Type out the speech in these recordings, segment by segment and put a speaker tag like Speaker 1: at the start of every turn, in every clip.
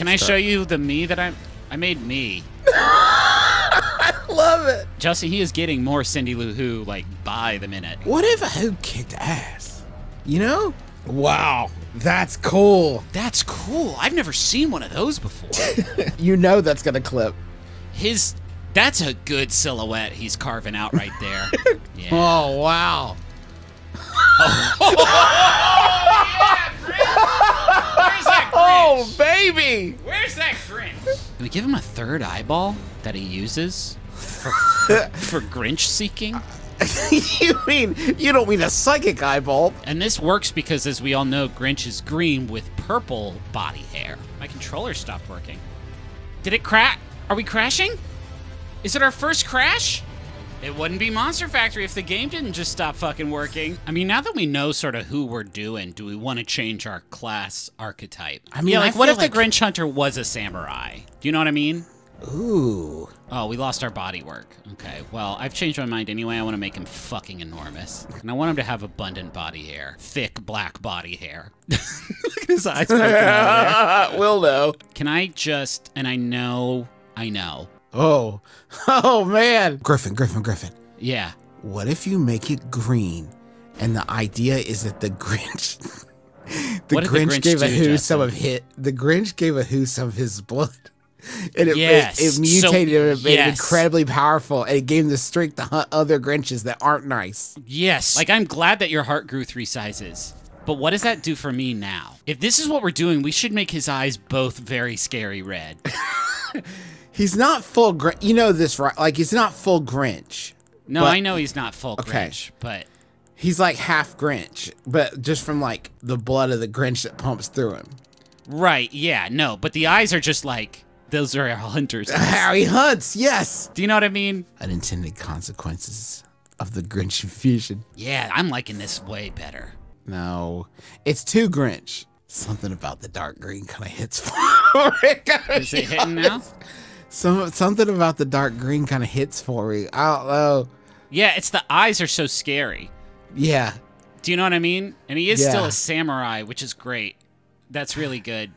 Speaker 1: Can I show you the me that I I made me?
Speaker 2: I love it.
Speaker 1: Justin, he is getting more Cindy Lou Who like by the minute.
Speaker 2: What if a who kicked ass? You know? Wow, that's cool.
Speaker 1: That's cool. I've never seen one of those before.
Speaker 2: You know that's gonna clip.
Speaker 1: His that's a good silhouette he's carving out right there. Yeah.
Speaker 2: Oh wow.
Speaker 1: Where's that
Speaker 2: Oh baby.
Speaker 1: Where's that Grinch? Can we give him a third eyeball that he uses for, for Grinch seeking?
Speaker 2: you mean you don't mean a psychic eyeball?
Speaker 1: And this works because, as we all know, Grinch is green with purple body hair. My controller stopped working. Did it crack? Are we crashing? Is it our first crash? It wouldn't be Monster Factory if the game didn't just stop fucking working. I mean, now that we know sort of who we're doing, do we want to change our class archetype?
Speaker 2: I mean,
Speaker 1: yeah,
Speaker 2: I
Speaker 1: like what if
Speaker 2: like-
Speaker 1: the Grinch Hunter was a samurai? Do you know what I mean?
Speaker 2: Ooh.
Speaker 1: Oh, we lost our body work. Okay, well, I've changed my mind anyway. I want to make him fucking enormous. And I want him to have abundant body hair. Thick black body hair. Look at his eyes poking out of there.
Speaker 2: Will know.
Speaker 1: Can I just, and I know, I know.
Speaker 2: Oh. Oh man. Griffin, Griffin, Griffin.
Speaker 1: Yeah.
Speaker 2: What if you make it green and the idea is that the Grinch the
Speaker 1: did the
Speaker 2: Grinch,
Speaker 1: Grinch
Speaker 2: gave a who
Speaker 1: Justin?
Speaker 2: some of hit the Grinch gave a who some of his blood. And it,
Speaker 1: Yes.
Speaker 2: it, it mutated
Speaker 1: So-
Speaker 2: and it made
Speaker 1: yes.
Speaker 2: it incredibly powerful and it gave him the strength to hunt other Grinches that aren't nice.
Speaker 1: Yes. Like, I'm glad that your heart grew three sizes. But what does that do for me now? If this is what we're doing, we should make his eyes both very scary red.
Speaker 2: He's not full Grinch. You know this, right? Like, he's not full Grinch.
Speaker 1: No,
Speaker 2: But-
Speaker 1: I know he's not full
Speaker 2: Okay.
Speaker 1: Grinch, but
Speaker 2: He's like half Grinch, but just from like the blood of the Grinch that pumps through him.
Speaker 1: right, yeah, no. But the eyes are just like those are our hunters.
Speaker 2: How he hunts, yes.
Speaker 1: Do you know what I mean?
Speaker 2: Unintended consequences of the Grinch infusion.
Speaker 1: Yeah, I'm liking this way better.
Speaker 2: No, it's too Grinch. Something about the dark green kind of hits for it.
Speaker 1: Is it hitting now?
Speaker 2: Some something about the dark green kind of hits for me. I don't know.
Speaker 1: Yeah, it's the eyes are so scary.
Speaker 2: Yeah,
Speaker 1: Do you know what I mean? And he is still a samurai, which is great. That's really good.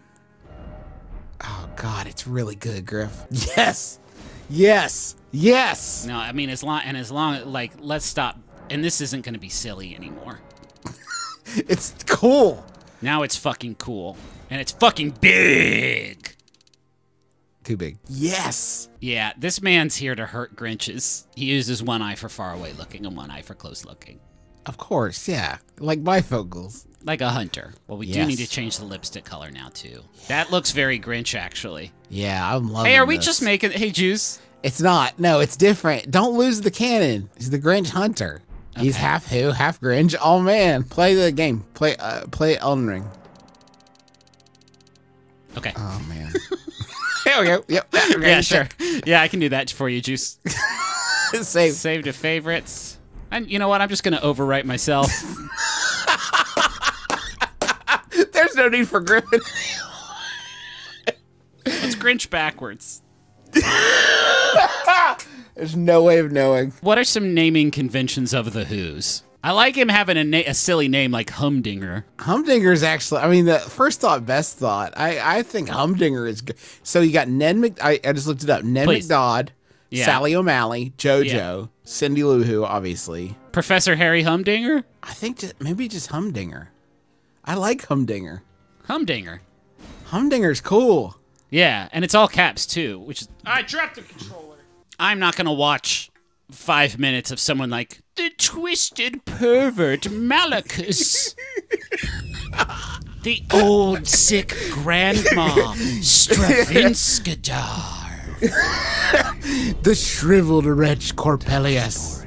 Speaker 2: Oh God, it's really good, Griff. Yes, yes, yes.
Speaker 1: No, I mean as long and as long like let's stop. And this isn't going to be silly anymore.
Speaker 2: It's cool.
Speaker 1: Now it's fucking cool, and it's fucking big.
Speaker 2: Too big. Yes.
Speaker 1: Yeah, this man's here to hurt Grinches. He uses one eye for far away looking and one eye for close looking.
Speaker 2: Of course. Yeah. Like bifocals.
Speaker 1: Like a hunter. Well, we do need to change the lipstick color now, too. That looks very Grinch, actually.
Speaker 2: Yeah, I'm loving.
Speaker 1: Hey, are we
Speaker 2: this.
Speaker 1: just making. Hey, Juice.
Speaker 2: It's not. No, it's different. Don't lose the cannon. He's the Grinch hunter. He's half who, half Grinch. Oh man, play the game. Play, uh, play Elden Ring.
Speaker 1: Okay.
Speaker 2: Oh man. there we go. Yep. Okay,
Speaker 1: yeah, sure. Yeah, I can do that for you, Juice.
Speaker 2: Save.
Speaker 1: Save to favorites. And you know what? I'm just going to overwrite myself.
Speaker 2: There's no need for Griffin.
Speaker 1: Let's Grinch backwards.
Speaker 2: There's no way of knowing.
Speaker 1: What are some naming conventions of the Who's? I like him having a, na- a silly name like Humdinger.
Speaker 2: Humdinger's actually. I mean, the first thought, best thought. I I think Humdinger is good. So you got Ned Mc. I, I just looked it up. Ned
Speaker 1: Please.
Speaker 2: McDodd,
Speaker 1: Yeah.
Speaker 2: Sally O'Malley, JoJo,
Speaker 1: Yeah.
Speaker 2: Cindy Lou Who, obviously.
Speaker 1: Professor Harry Humdinger?
Speaker 2: I think just, maybe just Humdinger. I like Humdinger.
Speaker 1: Humdinger.
Speaker 2: Humdinger's cool.
Speaker 1: Yeah, and it's all caps too, which is. I dropped the controller. I'm not gonna watch five minutes of someone like the twisted pervert Malachus. the old sick grandma Stravinskadar.
Speaker 2: The shriveled wretch Corpelius.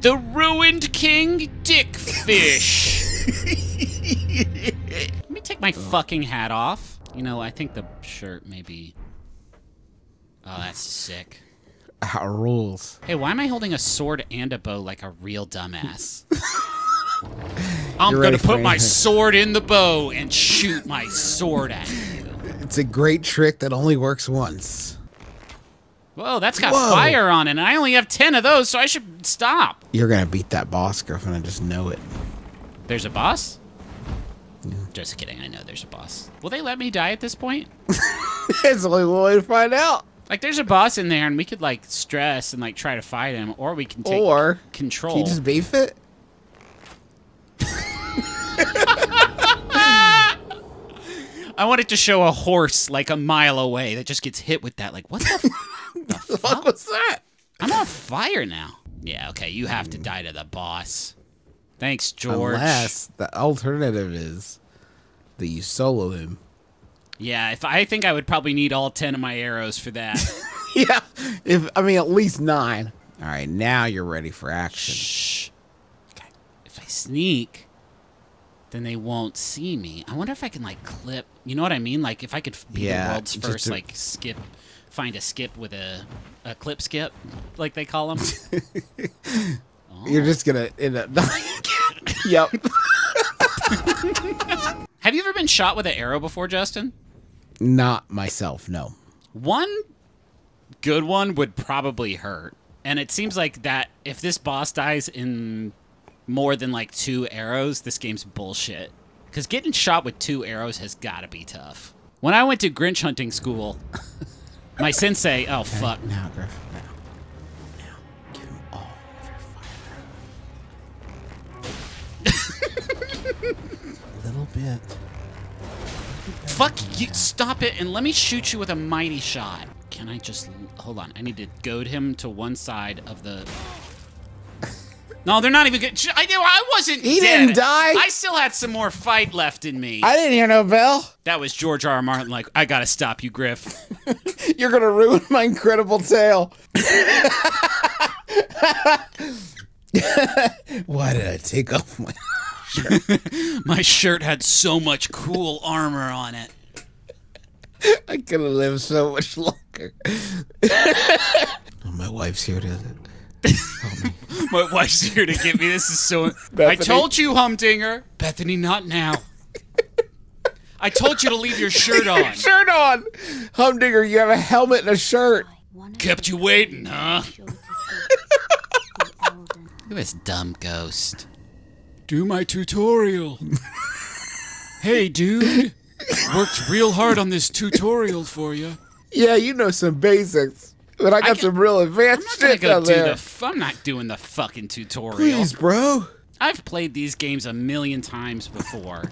Speaker 1: The ruined king Dickfish. Let me take my oh. fucking hat off. You know, I think the shirt maybe. Oh, that's sick.
Speaker 2: How rules.
Speaker 1: Hey, why am I holding a sword and a bow like a real dumbass? I'm
Speaker 2: You're
Speaker 1: gonna put my sword in the bow and shoot my sword at you.
Speaker 2: It's a great trick that only works once.
Speaker 1: Whoa, that's got
Speaker 2: Whoa.
Speaker 1: fire on it, and I only have ten of those, so I should stop.
Speaker 2: You're gonna beat that boss, Griffin. I just know it.
Speaker 1: There's a boss? Just kidding. I know there's a boss. Will they let me die at this point?
Speaker 2: it's only one way to find out.
Speaker 1: Like, there's a boss in there, and we could like stress and like try to fight him, or we can take
Speaker 2: Or
Speaker 1: control.
Speaker 2: Can you just beef it?
Speaker 1: I wanted to show a horse like a mile away that just gets hit with that. Like, what the?
Speaker 2: The fuck was that?
Speaker 1: I'm on fire now. Yeah. Okay. You have to die to the boss. Thanks, George.
Speaker 2: Unless the alternative is that you solo him.
Speaker 1: Yeah. If I think I would probably need all ten of my arrows for that.
Speaker 2: yeah. If I mean at least nine. All right, now you're ready for action.
Speaker 1: Shh. Okay. If I sneak, then they won't see me. I wonder if I can like clip. You know what I mean? Like if I could be
Speaker 2: Yeah,
Speaker 1: the world's first
Speaker 2: to-
Speaker 1: like skip, find a skip with a a clip skip, like they call them.
Speaker 2: You're just gonna end up yep.
Speaker 1: Have you ever been shot with an arrow before, Justin?
Speaker 2: Not myself, no.
Speaker 1: One good one would probably hurt. And it seems like that if this boss dies in more than like two arrows, this game's bullshit. Because getting shot with two arrows has got to be tough. When I went to Grinch hunting school, my sensei, oh fuck,
Speaker 2: Now, Griff. Now. Now. Give him all of your fire. A little bit.
Speaker 1: Fuck you, stop it and let me shoot you with a mighty shot. Can I just, hold on, I need to goad him to one side of the... No, they're not even good. I knew I wasn't
Speaker 2: He
Speaker 1: dead.
Speaker 2: didn't die.
Speaker 1: I still had some more fight left in me.
Speaker 2: I didn't hear no bell.
Speaker 1: That was George R. R. Martin. Like, I gotta stop you, Griff.
Speaker 2: You're gonna ruin my incredible tale. Why did I take off my?
Speaker 1: My shirt had so much cool armor on it.
Speaker 2: I could have lived so much longer. oh, my wife's here to. help me.
Speaker 1: My wife's here to get me. This is so. I told you, Humdinger. Bethany, not now. I told you to leave your shirt on.
Speaker 2: Shirt on, Humdinger. You have a helmet and a shirt.
Speaker 1: Kept you waiting, huh? Who is dumb ghost? Do my tutorial. hey, dude. Worked real hard on this tutorial for you.
Speaker 2: Yeah, you know some basics, but I got
Speaker 1: can-
Speaker 2: some real advanced
Speaker 1: I'm
Speaker 2: advanced
Speaker 1: not gonna
Speaker 2: shit
Speaker 1: go do
Speaker 2: there.
Speaker 1: the. I'm not doing the fucking tutorial.
Speaker 2: Please, bro.
Speaker 1: I've played these games a million times before.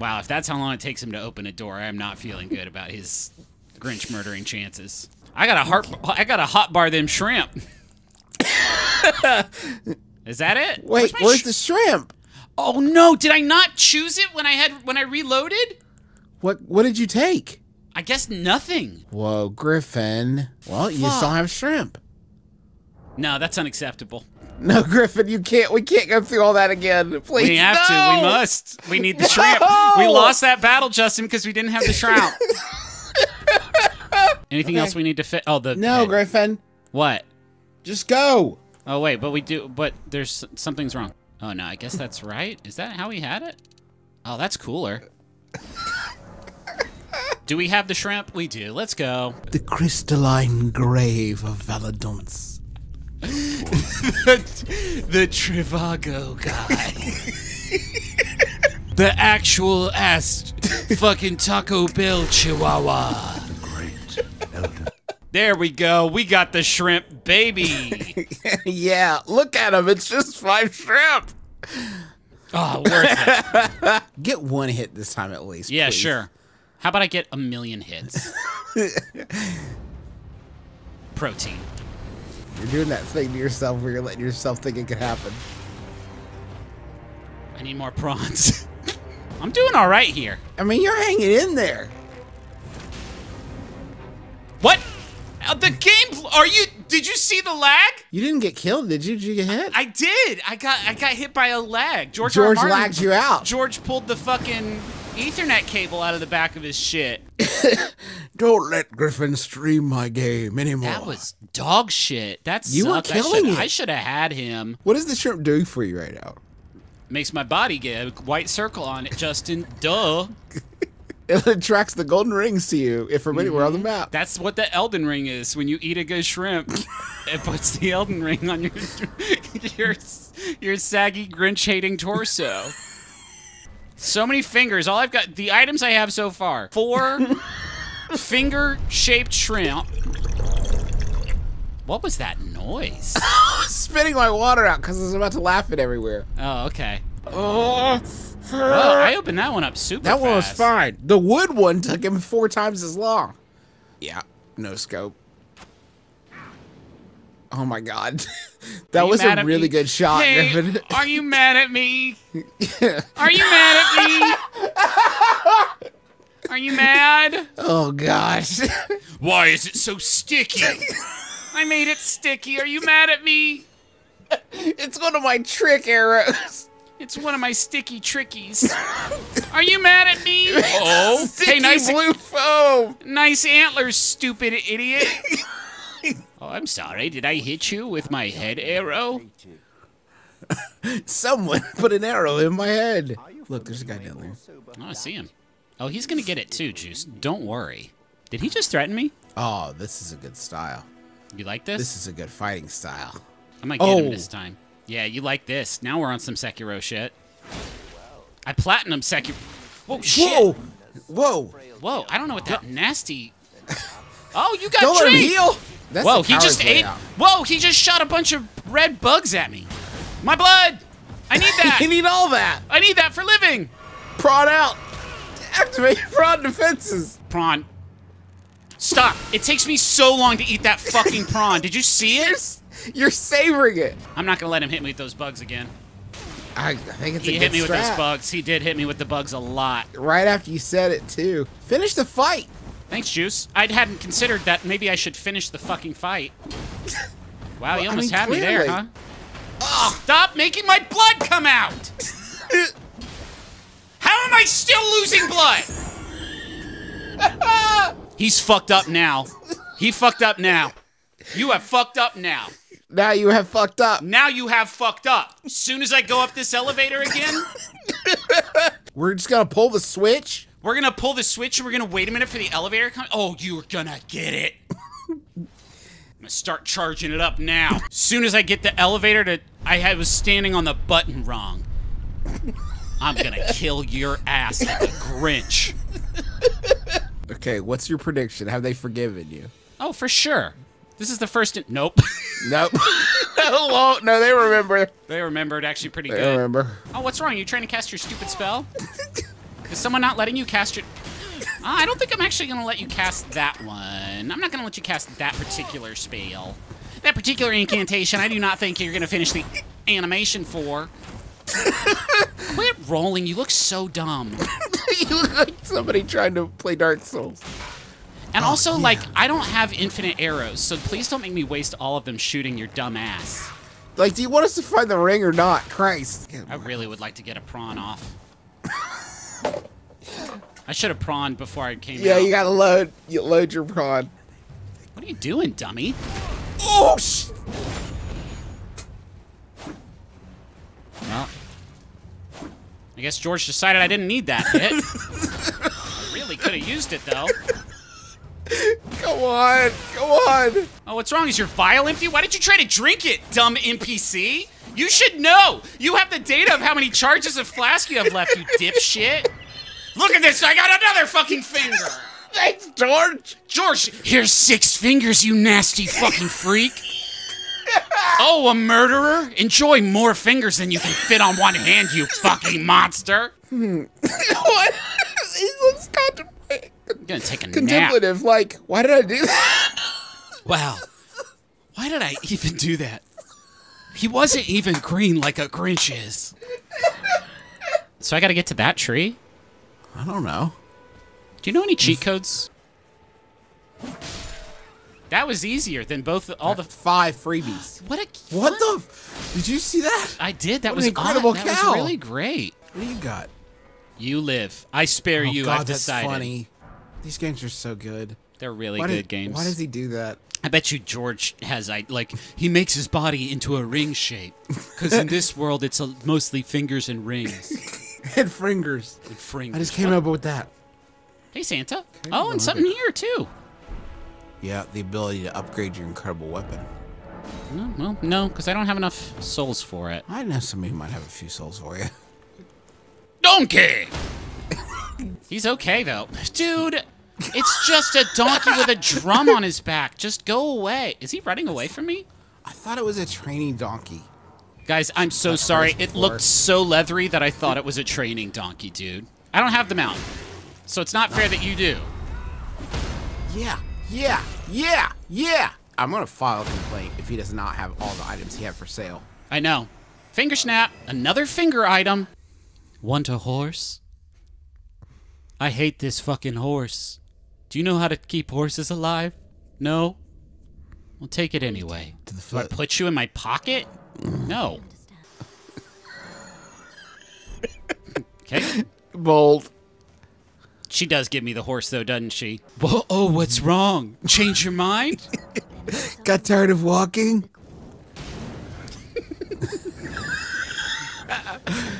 Speaker 1: Wow, if that's how long it takes him to open a door, I am not feeling good about his Grinch murdering chances. I got a heart. I got a hot bar them shrimp. Is that it?
Speaker 2: Wait, where's
Speaker 1: sh-
Speaker 2: the shrimp?
Speaker 1: Oh no! Did I not choose it when I had when I reloaded?
Speaker 2: What What did you take?
Speaker 1: I guess nothing.
Speaker 2: Whoa, Griffin. Well, you still have shrimp.
Speaker 1: No, that's unacceptable.
Speaker 2: No, Griffin, you can't. We can't go through all that again. Please,
Speaker 1: We have to. We must. We need the shrimp. We lost that battle, Justin, because we didn't have the shrimp. Anything
Speaker 2: Okay.
Speaker 1: else we need to fit? Oh, the
Speaker 2: No,
Speaker 1: head.
Speaker 2: Griffin,
Speaker 1: What?
Speaker 2: just go.
Speaker 1: Oh wait, but we do. But there's something's wrong. Oh no, I guess that's right. Is that how we had it? Oh, that's cooler. do we have the shrimp? We do. Let's go.
Speaker 2: The crystalline grave of Valadonce.
Speaker 1: the Trivago guy. the actual ass fucking Taco Bell Chihuahua. There we go. We got the shrimp, baby.
Speaker 2: yeah, look at him. It's just five shrimp.
Speaker 1: Oh, worth it.
Speaker 2: Get one hit this time at least.
Speaker 1: Yeah,
Speaker 2: please.
Speaker 1: sure. How about I get a million hits? Protein.
Speaker 2: You're doing that thing to yourself where you're letting yourself think it could happen.
Speaker 1: I need more prawns. I'm doing all right here.
Speaker 2: I mean, you're hanging in there.
Speaker 1: What? Uh, the game? Are you? Did you see the lag?
Speaker 2: You didn't get killed, did you? Did you get hit?
Speaker 1: I did. I got. I got hit by a lag. George.
Speaker 2: George
Speaker 1: Martin-
Speaker 2: lagged you out.
Speaker 1: George pulled the fucking Ethernet cable out of the back of his shit.
Speaker 2: Don't let Griffin stream my game anymore.
Speaker 1: That was dog shit. That
Speaker 2: You were
Speaker 1: sucked. I
Speaker 2: killing
Speaker 1: should-
Speaker 2: it.
Speaker 1: I should have had him.
Speaker 2: What is the shrimp doing for you right now?
Speaker 1: Makes my body get a white circle on it, Justin. Duh.
Speaker 2: It attracts the golden rings to you if from anywhere on the mm-hmm. map.
Speaker 1: That's what the Elden Ring is. When you eat a good shrimp, it puts the Elden Ring on your your your saggy Grinch hating torso. So many fingers. All I've got, the items I have so far four finger-shaped shrimp. What was that noise?
Speaker 2: Spitting my water out because I was about to laugh it everywhere.
Speaker 1: Oh, okay.
Speaker 2: Oh,
Speaker 1: Well, I opened that one up super
Speaker 2: that one was fine. The wood one took him four times as long. Yeah, no scope. Oh my god. that was a really
Speaker 1: me?
Speaker 2: good shot,
Speaker 1: Hey,
Speaker 2: Griffin.
Speaker 1: are you mad at me? Are you mad at me? Are you mad?
Speaker 2: oh gosh.
Speaker 1: Why is it so sticky? I made it sticky. Are you mad at me?
Speaker 2: it's one of my trick arrows.
Speaker 1: It's one of my sticky trickies. Are you mad at me? Oh,
Speaker 2: Sticky
Speaker 1: hey, nice,
Speaker 2: blue foam.
Speaker 1: nice antlers, stupid idiot. Oh, I'm sorry. Did I hit you with my head arrow?
Speaker 2: Someone put an arrow in my head. Look, there's a guy down there.
Speaker 1: Oh, I see him. Oh, he's gonna get it too, Juice. Don't worry. Did he just threaten me?
Speaker 2: Oh, this is a good style.
Speaker 1: You like this?
Speaker 2: This is a good fighting style.
Speaker 1: I might get him
Speaker 2: Oh.
Speaker 1: this time. Yeah, you like this. Now we're on some Sekiro shit. I platinum Sekiro. Whoa, shit.
Speaker 2: Whoa! Whoa!
Speaker 1: Whoa, I don't know what that nasty. Oh, you got
Speaker 2: Don't let him heal! That's
Speaker 1: Whoa, he just ate.
Speaker 2: out.
Speaker 1: Whoa, he just shot a bunch of red bugs at me. My blood. I need that.
Speaker 2: You need all that!
Speaker 1: I need that for living.
Speaker 2: Prawn out! Activate prawn defenses!
Speaker 1: Prawn. Stop. It takes me so long to eat that fucking prawn. Did you see it?
Speaker 2: you're savoring it!
Speaker 1: I'm not gonna let him hit me with those bugs again.
Speaker 2: I, I think it's
Speaker 1: He
Speaker 2: a
Speaker 1: hit me with those bugs. He did hit me with the bugs a lot.
Speaker 2: Right after you said it, too. Finish the fight!
Speaker 1: Thanks, Juice. I hadn't considered that maybe I should finish the fucking fight. Wow, you
Speaker 2: Well, I
Speaker 1: almost
Speaker 2: mean,
Speaker 1: had me there,
Speaker 2: clearly.
Speaker 1: huh? Stop making my blood come out! How am I still losing blood? He's fucked up now. He fucked up now. You have fucked up now.
Speaker 2: Now you have fucked up.
Speaker 1: Now you have fucked up. As soon as I go up this elevator again,
Speaker 2: We're just gonna pull the switch.
Speaker 1: we're gonna pull the switch and we're gonna wait a minute for the elevator to come. Oh, you're gonna get it. I'm gonna start charging it up now. As soon as I get the elevator to, I had- was standing on the button wrong. I'm gonna kill your ass like a Grinch.
Speaker 2: Okay, what's your prediction? Have they forgiven you?
Speaker 1: Oh, for sure. This is the first. Nope.
Speaker 2: Nope. no, no, they remember.
Speaker 1: they remembered actually pretty
Speaker 2: They
Speaker 1: good.
Speaker 2: remember.
Speaker 1: Oh, what's wrong? You trying to cast your stupid spell? Is someone not letting you cast your? Ah, I don't think I'm actually gonna let you cast that one. I'm not gonna let you cast that particular spell. That particular incantation, I do not think you're gonna finish the animation for. Quit rolling. You look so dumb.
Speaker 2: you look like somebody trying to play Dark Souls.
Speaker 1: And oh, also,
Speaker 2: yeah.
Speaker 1: like, I don't have infinite arrows, so please don't make me waste all of them shooting your dumb ass.
Speaker 2: Like, do you want us to find the ring or not? Christ.
Speaker 1: I really would like to get a prawn off. I should have prawned before I came
Speaker 2: Yeah,
Speaker 1: out.
Speaker 2: you gotta load. You load your prawn.
Speaker 1: What are you doing, dummy?
Speaker 2: Oh, sh-
Speaker 1: Well, I guess George decided I didn't need that hit. really could have used it though.
Speaker 2: Come on, come on.
Speaker 1: Oh, what's wrong? Is your vial empty? Why did you try to drink it, dumb NPC? You should know. You have the data of how many charges of flask you have left, you dipshit. Look at this. I got another fucking finger.
Speaker 2: Thanks, George.
Speaker 1: George, here's six fingers, you nasty fucking freak. Oh, a murderer? Enjoy more fingers than you can fit on one hand, you fucking monster.
Speaker 2: what? he looks contem-
Speaker 1: I'm gonna take a nap.
Speaker 2: contemplative. Like, why did I do that?
Speaker 1: Wow. Why did I even do that? He wasn't even green like a Grinch is. So I gotta get to that tree?
Speaker 2: I don't know.
Speaker 1: Do you know any cheat codes? That was easier than both all the.
Speaker 2: Five freebies.
Speaker 1: What a
Speaker 2: What the? F- did you see that?
Speaker 1: I did. That
Speaker 2: What
Speaker 1: was
Speaker 2: incredible
Speaker 1: odd. That
Speaker 2: cow.
Speaker 1: was really great.
Speaker 2: What do you got?
Speaker 1: You live. I spare
Speaker 2: Oh
Speaker 1: you.
Speaker 2: God,
Speaker 1: I've
Speaker 2: that's
Speaker 1: decided.
Speaker 2: funny. These games are so good.
Speaker 1: They're really
Speaker 2: Why
Speaker 1: good
Speaker 2: did,
Speaker 1: games.
Speaker 2: Why does he do that?
Speaker 1: I bet you George has I like he makes his body into a ring shape because in this world it's a, mostly fingers and rings
Speaker 2: And fingers.
Speaker 1: and fingers.
Speaker 2: I just came up with that.
Speaker 1: Hey Santa. Oh, and something
Speaker 2: it.
Speaker 1: here too.
Speaker 2: Yeah, the ability to upgrade your incredible weapon.
Speaker 1: No, well, no, because I don't have enough souls for it.
Speaker 2: I know somebody who might have a few souls for you.
Speaker 1: donkey. He's okay though, dude. It's just a donkey with a drum on his back. Just go away. Is he running away from me?
Speaker 2: I thought it was a training donkey.
Speaker 1: Guys, I'm so
Speaker 2: That's
Speaker 1: sorry. It looked so leathery that I thought it was a training donkey, dude. I don't have the mount. So it's not fair that you do.
Speaker 2: Yeah, yeah, yeah, yeah. I'm gonna file a complaint if he does not have all the items he had for sale.
Speaker 1: I know. Finger snap, another finger item. Want a horse? I hate this fucking horse. Do you know how to keep horses alive? No? Well, take it anyway.
Speaker 2: To the
Speaker 1: Do I put you in my pocket? Mm. No. Okay.
Speaker 2: Bold.
Speaker 1: She does give me the horse, though, doesn't she? Whoa, oh, what's wrong? Change your mind?
Speaker 2: Got tired of walking?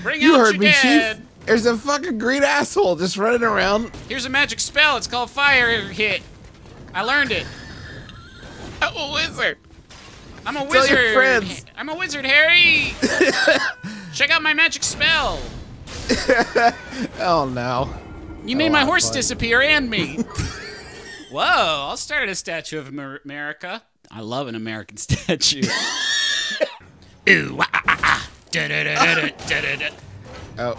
Speaker 1: Bring
Speaker 2: You
Speaker 1: out
Speaker 2: heard
Speaker 1: your
Speaker 2: me,
Speaker 1: dead.
Speaker 2: Chief. There's a fucking green asshole just running around.
Speaker 1: Here's a magic spell. It's called Fire Hit. I learned it.
Speaker 2: I'm a wizard.
Speaker 1: I'm a
Speaker 2: Tell
Speaker 1: wizard.
Speaker 2: your friends.
Speaker 1: I'm a wizard, Harry. Check out my magic spell.
Speaker 2: Oh no.
Speaker 1: You made
Speaker 2: Oh,
Speaker 1: my horse
Speaker 2: fine.
Speaker 1: disappear and me. Whoa! I'll start at a statue of America. I love an American statue. Ooh, ah, ah, ah. Da-da-da-da-da, da-da-da.
Speaker 2: Oh,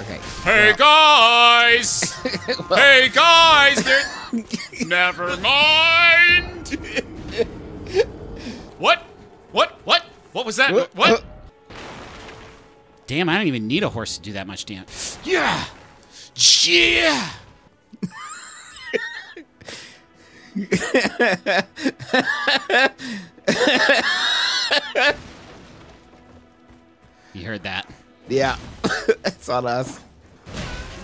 Speaker 2: okay.
Speaker 1: Hey guys! hey guys! Never mind. what? What? What? What was that?
Speaker 2: What?
Speaker 1: What? Uh. Damn! I don't even need a horse to do that much damage. Yeah. Yeah. you heard that?
Speaker 2: Yeah, it's on us.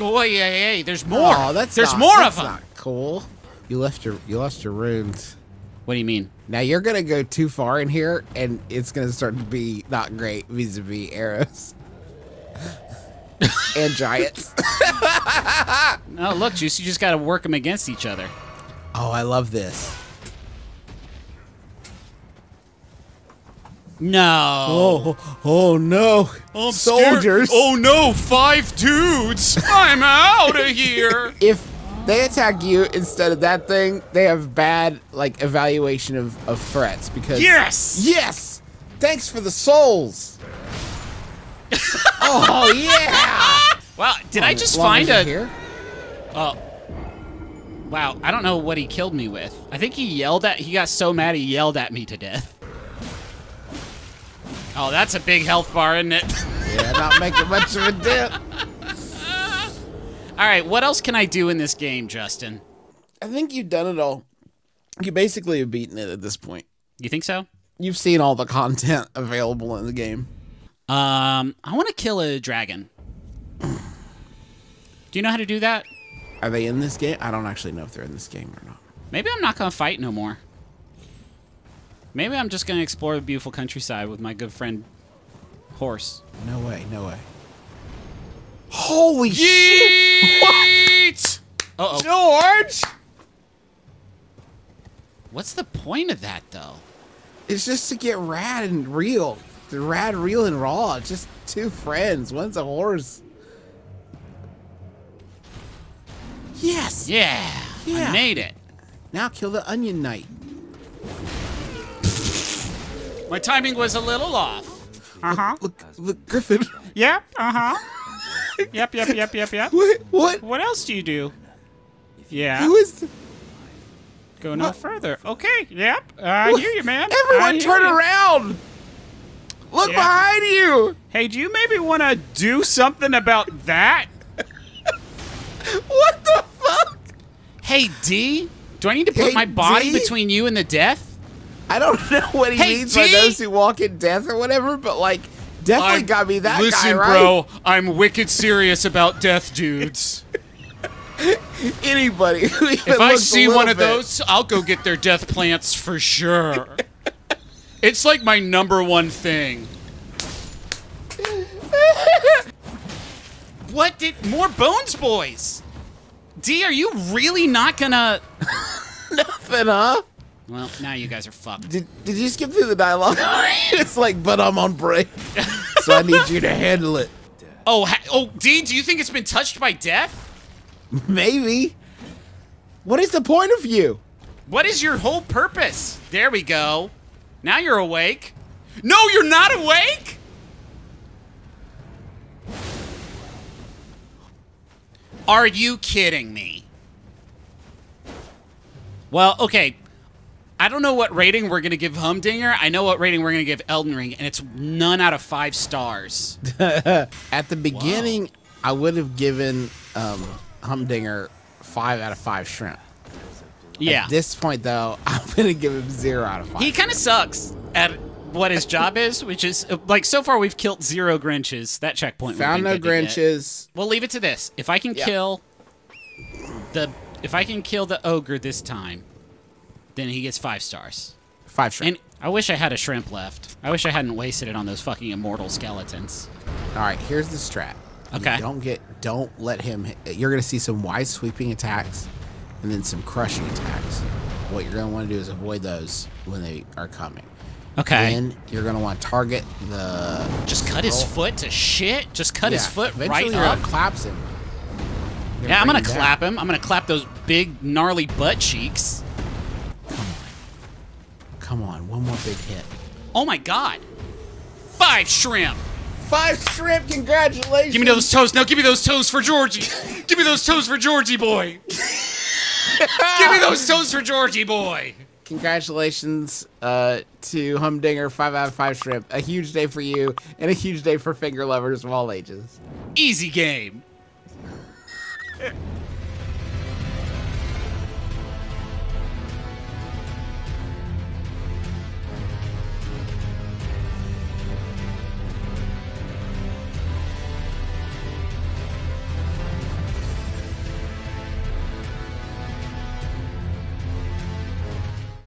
Speaker 1: Oh, yeah, yeah, yeah. There's more.
Speaker 2: Oh, that's
Speaker 1: There's
Speaker 2: not-
Speaker 1: more
Speaker 2: that's
Speaker 1: of them.
Speaker 2: Not cool. You left your you lost your runes.
Speaker 1: What do you mean?
Speaker 2: Now you're gonna go too far in here, and it's gonna start to be not great vis-a-vis arrows and giants.
Speaker 1: Oh, look, Juice, you just got to work them against each other.
Speaker 2: Oh, I love this.
Speaker 1: No.
Speaker 2: Oh, oh no! Soldiers.
Speaker 1: Oh no, five dudes. I'm out of here.
Speaker 2: If they attack you instead of that thing, they have bad like evaluation of, of threats because
Speaker 1: Yes.
Speaker 2: yes. Thanks for the souls. oh yeah!
Speaker 1: Wow, did oh, I just find a?
Speaker 2: here?
Speaker 1: Oh. Wow, I don't know what he killed me with. I think he yelled at. He got so mad he yelled at me to death. Oh, that's a big health bar, isn't it?
Speaker 2: Yeah, not making much of a dip.
Speaker 1: All right, what else can I do in this game, Justin?
Speaker 2: I think you've done it all. You basically have beaten it at this point.
Speaker 1: You think so?
Speaker 2: You've seen all the content available in the game.
Speaker 1: Um, I want to kill a dragon. Do you know how to do that?
Speaker 2: Are they in this game? I don't actually know if they're in this game or not.
Speaker 1: Maybe I'm not gonna fight no more. Maybe I'm just gonna explore the beautiful countryside with my good friend Horse.
Speaker 2: No way, no way. Holy shit!
Speaker 1: Yeet! Uh oh.
Speaker 2: George!
Speaker 1: What's the point of that though?
Speaker 2: It's just to get rad and real. The rad, real, and raw. It's just two friends. One's a horse. Yes.
Speaker 1: Yeah,
Speaker 2: Yeah.
Speaker 1: I made it.
Speaker 2: Now kill the onion knight.
Speaker 1: My timing was a little off. Uh huh.
Speaker 2: Look, look, Griffin.
Speaker 1: Yep. Uh huh. yep. Yep. Yep. Yep. Yep.
Speaker 2: What? What?
Speaker 1: What else do you do? Yeah.
Speaker 2: Who is? The,
Speaker 1: Go no
Speaker 2: what?
Speaker 1: further. Okay. Yep. I
Speaker 2: what?
Speaker 1: hear you, man.
Speaker 2: Everyone, turn
Speaker 1: you.
Speaker 2: around. Look
Speaker 1: Yeah.
Speaker 2: behind you.
Speaker 1: Hey, do you maybe want to do something about that?
Speaker 2: What the fuck?
Speaker 1: Hey, D. Do I need to put
Speaker 2: Hey,
Speaker 1: my body
Speaker 2: D?
Speaker 1: between you and the death?
Speaker 2: I don't know what he
Speaker 1: Hey,
Speaker 2: means by those who walk in death or whatever, but like, definitely
Speaker 1: I'm-
Speaker 2: got me that
Speaker 1: Listen,
Speaker 2: guy right.
Speaker 1: bro, I'm wicked serious about death dudes.
Speaker 2: Anybody who even
Speaker 1: If I
Speaker 2: looks a
Speaker 1: see
Speaker 2: little
Speaker 1: one of those, I'll go get their death plants for sure. it's like my number one thing. what did more Bones Boys? D, are you really not gonna?
Speaker 2: nothing, huh?
Speaker 1: Well, now you guys are fucked.
Speaker 2: Did, did you skip through the dialogue? it's like, but I'm on break, so I need you to handle it.
Speaker 1: Oh, ha- oh, Dean, do you think it's been touched by death?
Speaker 2: Maybe. What is the point of you?
Speaker 1: What is your whole purpose? There we go. Now you're awake. No, you're not awake? Are you kidding me? Well, okay. I don't know what rating we're going to give Humdinger. I know what rating we're going to give Elden Ring, and it's none out of five stars.
Speaker 2: At the beginning, I would have given um, Humdinger five out of five shrimp.
Speaker 1: Yeah.
Speaker 2: At this point, though, I'm gonna give him zero out of five.
Speaker 1: He kind of sucks at what his job is, which is like so far we've killed zero Grinches. That checkpoint
Speaker 2: found no
Speaker 1: to.
Speaker 2: Grinches.
Speaker 1: We'll leave it to this. If I can kill the if I can kill the ogre this time, then he gets five stars.
Speaker 2: Five shrimp.
Speaker 1: And I wish I had a shrimp left. I wish I hadn't wasted it on those fucking immortal skeletons.
Speaker 2: All right, here's the strat. You
Speaker 1: Okay.
Speaker 2: don't get. Don't let him. hit- You're gonna see some wide sweeping attacks, and then some crushing attacks. What you're gonna want to do is avoid those when they are coming.
Speaker 1: Okay.
Speaker 2: Then you're gonna want to target the.
Speaker 1: Just cut his
Speaker 2: Oh.
Speaker 1: foot to shit. Just cut his foot
Speaker 2: eventually
Speaker 1: right
Speaker 2: you're
Speaker 1: up.
Speaker 2: Gonna collapse him. You're
Speaker 1: Yeah, I'm gonna
Speaker 2: him
Speaker 1: clap
Speaker 2: down.
Speaker 1: him. I'm gonna clap those big gnarly butt cheeks.
Speaker 2: Come on, one more big hit.
Speaker 1: Oh my god. Five shrimp.
Speaker 2: Five shrimp. Congratulations.
Speaker 1: Give me those toes. Now give me those toes for Georgie. give me those toes for Georgie boy. give me those toes for Georgie boy.
Speaker 2: Congratulations uh, to Humdinger, five out of five shrimp. A huge day for you, and a huge day for finger lovers of all ages.
Speaker 1: Easy game.